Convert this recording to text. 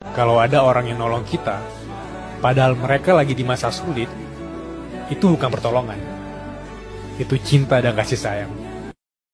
Kalau ada orang yang nolong kita, padahal mereka lagi di masa sulit, itu bukan pertolongan. Itu cinta dan kasih sayang.